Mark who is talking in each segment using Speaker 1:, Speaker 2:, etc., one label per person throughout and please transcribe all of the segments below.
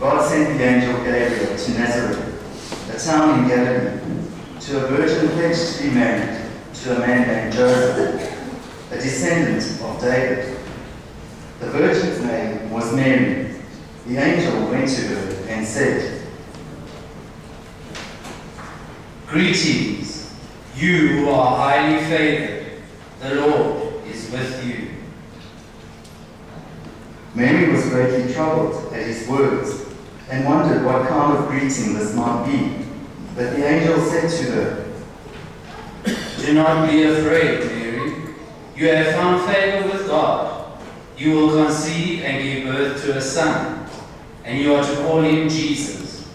Speaker 1: God sent the angel Gabriel to Nazareth, a town in Galilee, to a virgin pledged to be married to a man named Joseph, a descendant of David. The virgin's name was Mary. The angel went to her and said,
Speaker 2: Greetings, you who are highly favored. The Lord is with you.
Speaker 1: Mary was greatly troubled at his words and wondered what kind of greeting this might be. But the angel said to her,
Speaker 2: Do not be afraid, Mary. You have found favor with God. You will conceive and give birth to a son, and you are to call him Jesus.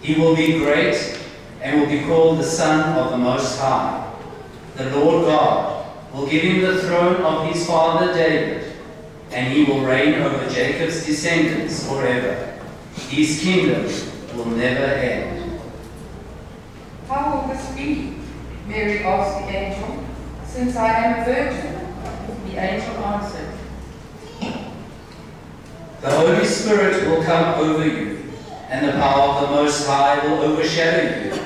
Speaker 2: He will be great and will be called the Son of the Most High. The Lord God will give him the throne of his father David, and he will reign over Jacob's descendants forever. His kingdom will never end.
Speaker 3: How will this be? Mary asked the angel, since I am a virgin. The angel answered,
Speaker 2: The Holy Spirit will come over you, and the power of the Most High will overshadow you.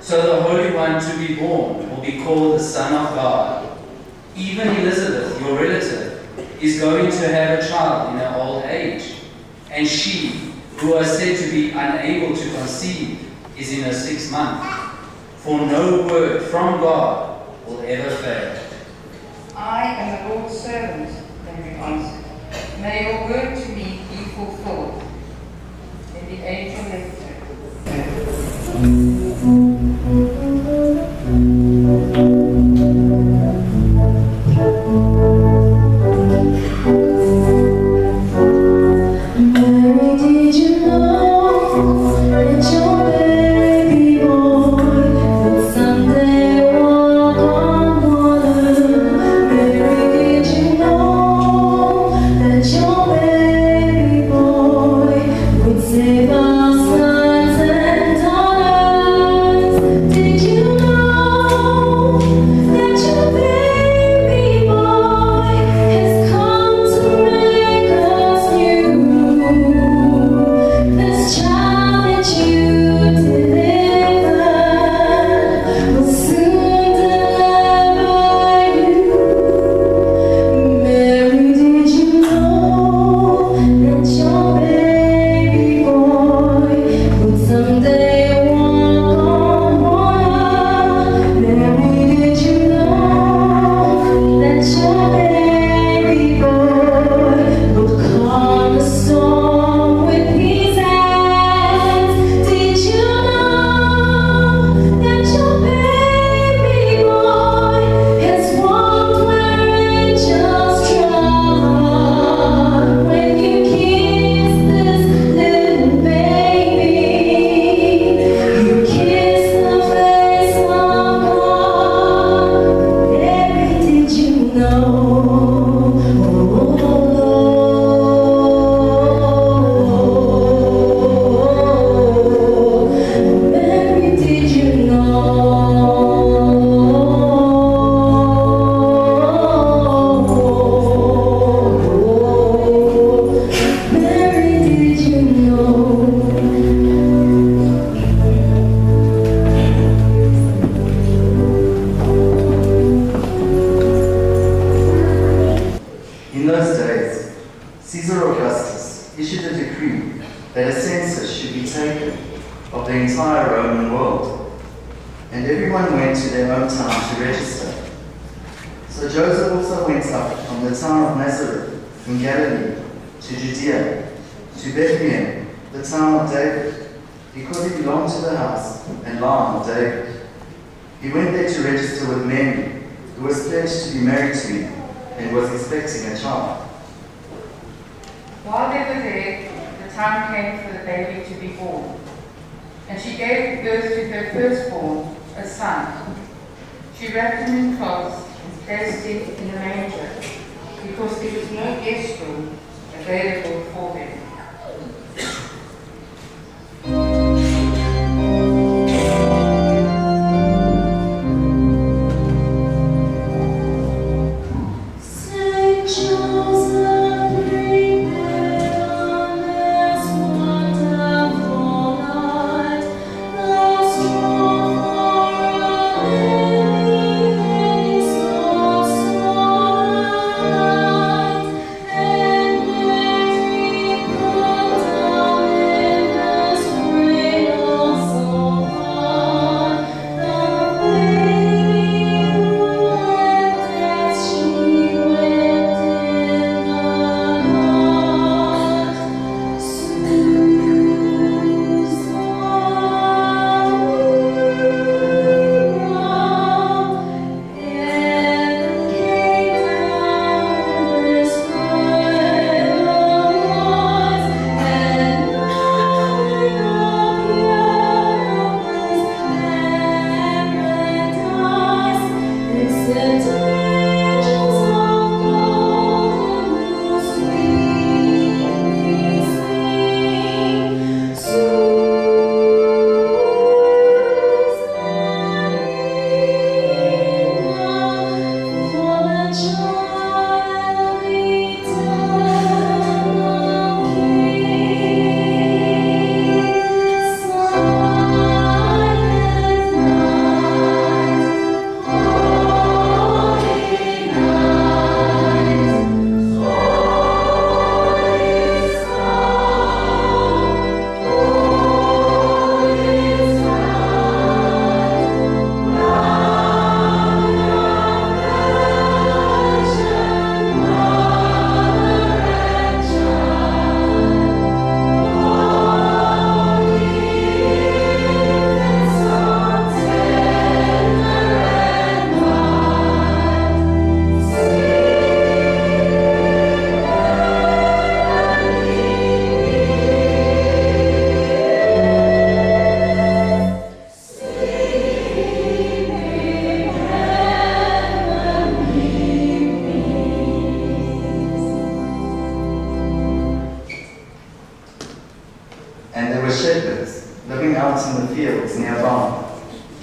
Speaker 2: So the Holy One to be born will be called the Son of God. Even Elizabeth, your relative, is going to have a child in her old age, and she, who are said to be unable to conceive, is in her sixth month. For no word from God will ever fail.
Speaker 3: I am the Lord's servant, Mary answered. May your word to me be fulfilled. Then the angel left her.
Speaker 1: He belonged to the house and line of David. He went there to register with Mary, who was pledged to be married to him and was expecting a child.
Speaker 3: While they were there, the time came for the baby to be born. And she gave birth to her firstborn, a son. She wrapped him in cloths and placed him in a manger, because there was no guest room available for them.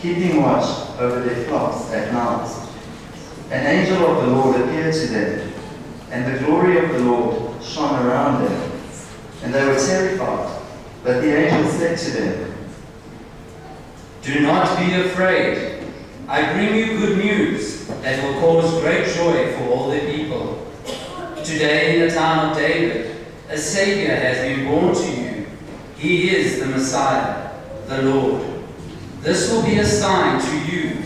Speaker 1: Keeping watch over their flocks at night. An angel of the Lord appeared to them, and the glory of the Lord shone around them, and they were terrified. But the angel said to them,
Speaker 2: Do not be afraid. I bring you good news that will cause great joy for all the people. Today in the town of David, a Savior has been born to you. He is the Messiah, the Lord. This will be a sign to you.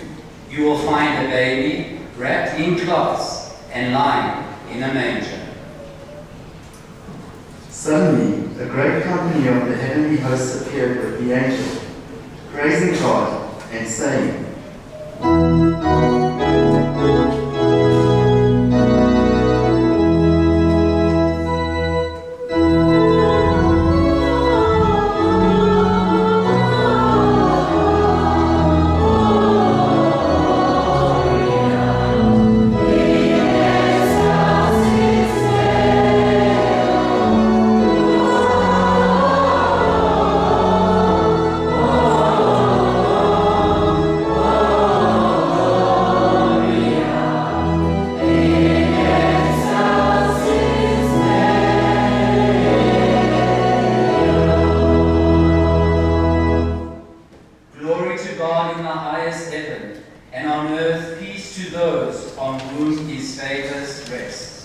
Speaker 2: You will find a baby wrapped in cloths and lying in a manger.
Speaker 1: Suddenly, a great company of the heavenly hosts appeared with the angel, praising God and saying,
Speaker 2: from the highest heaven, and on earth peace to those on whom his favors rest.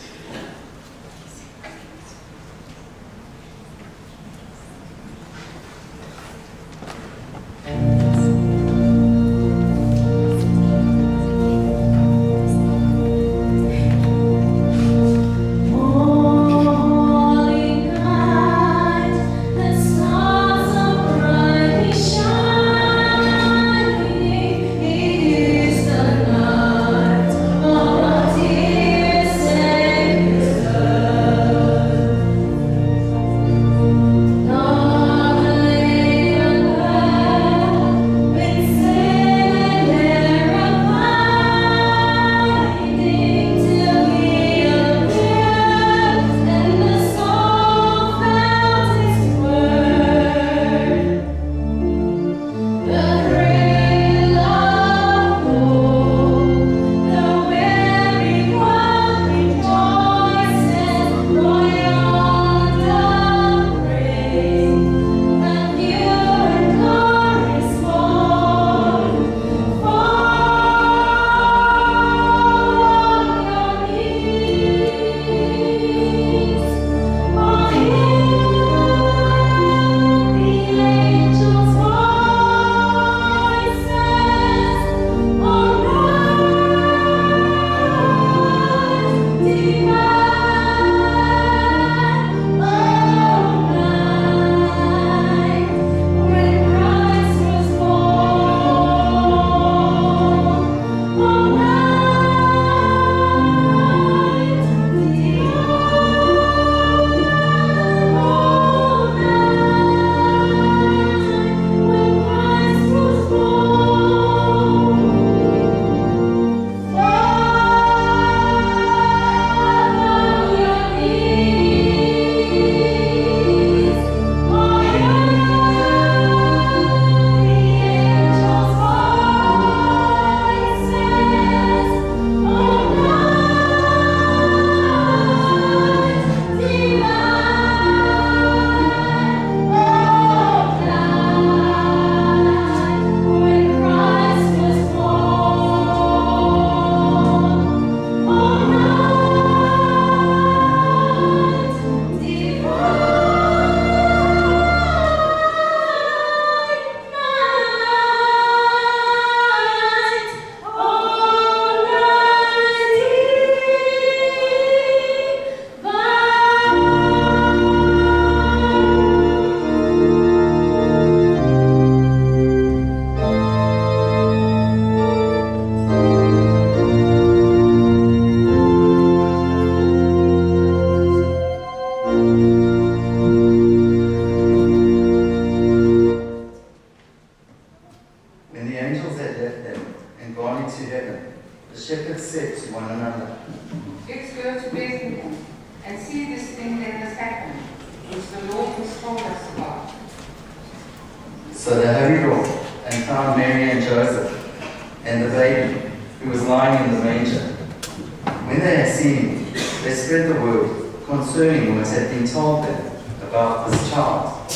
Speaker 1: So they hurried off and found Mary and Joseph and the baby who was lying in the manger. When they had seen him, they spread the word concerning what had been told them about this child.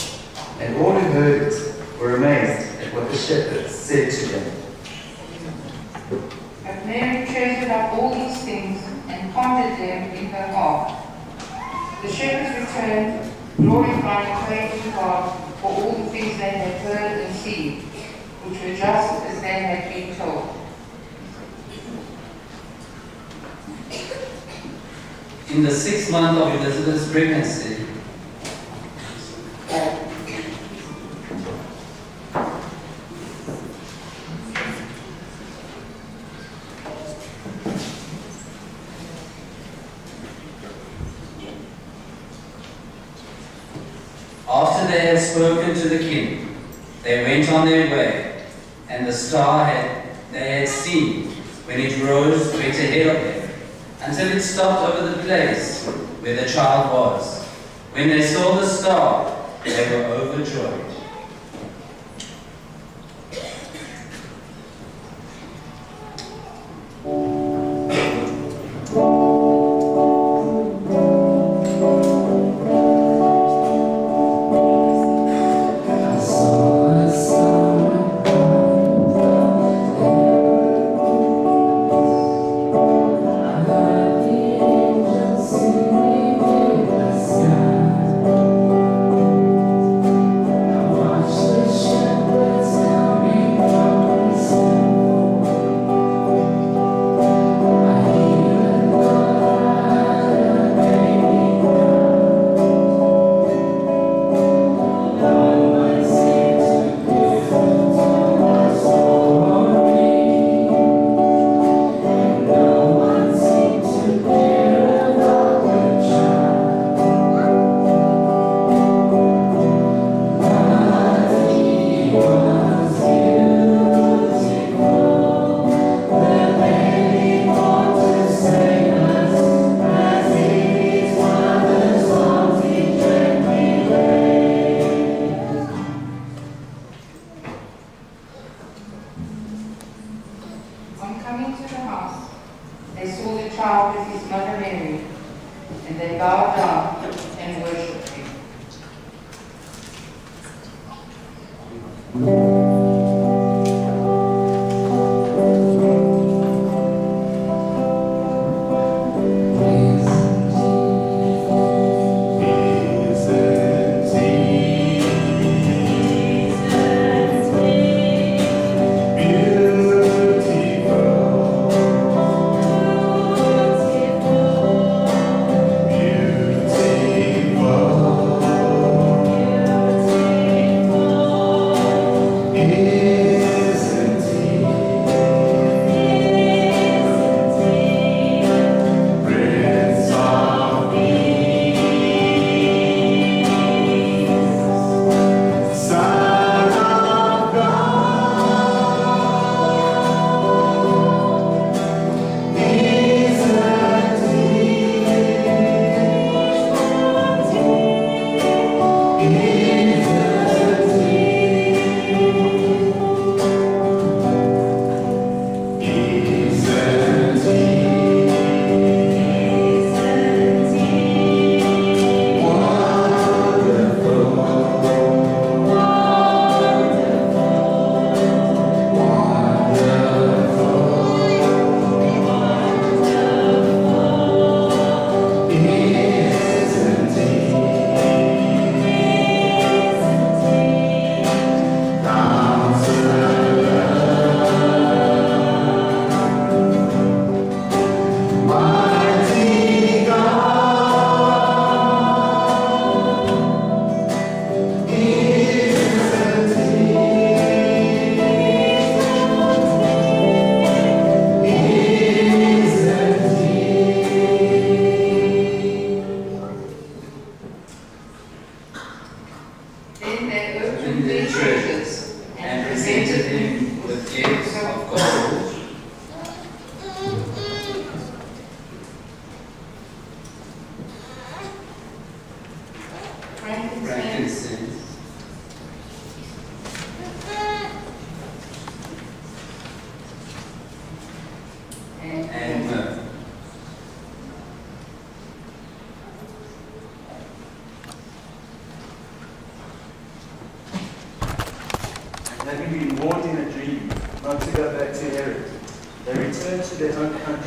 Speaker 1: And all who heard it were amazed at what the shepherds said to them.
Speaker 4: But Mary treasured up all these things and pondered them in her heart. The shepherds returned, glorifying and praising God for all the things they had heard and seen, which were just as they had been told.
Speaker 5: In the sixth month of Elizabeth's pregnancy, After they had spoken to the king, they went on their way, and the star had, they had when it rose went ahead of them, until it stopped over the place where the child was. When they saw the star, they were overjoyed.
Speaker 4: and
Speaker 5: earth.
Speaker 1: Having been warned in a dream not to go back to Herod, they returned to their own country.